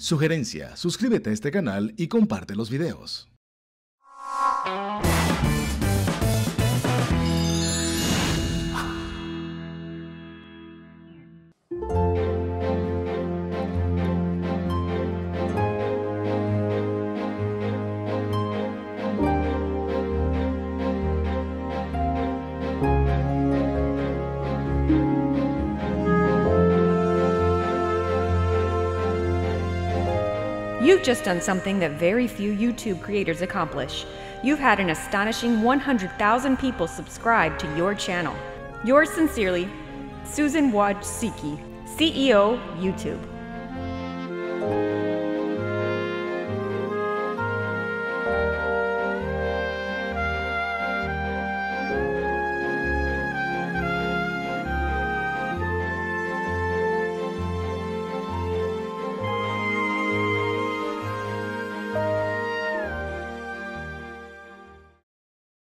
Sugerencia, suscríbete a este canal y comparte los videos. You've just done something that very few YouTube creators accomplish. You've had an astonishing 100,000 people subscribe to your channel. Yours sincerely, Susan Wojcicki, CEO, YouTube.